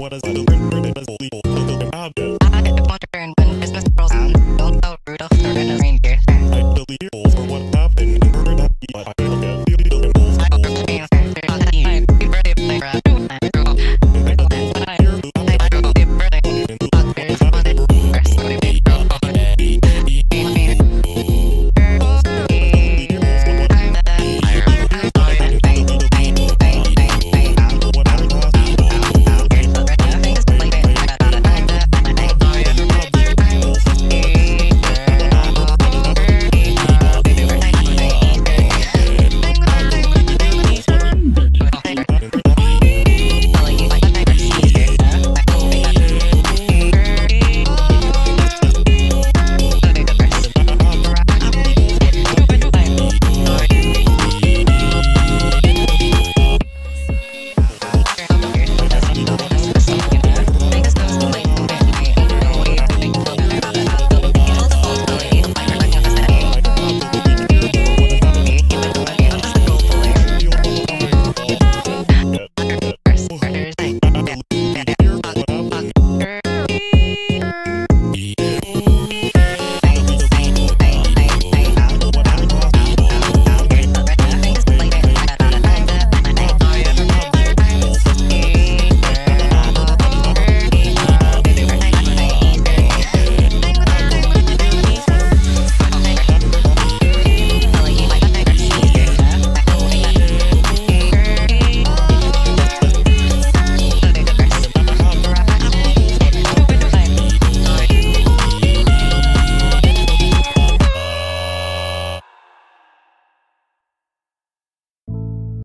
what is that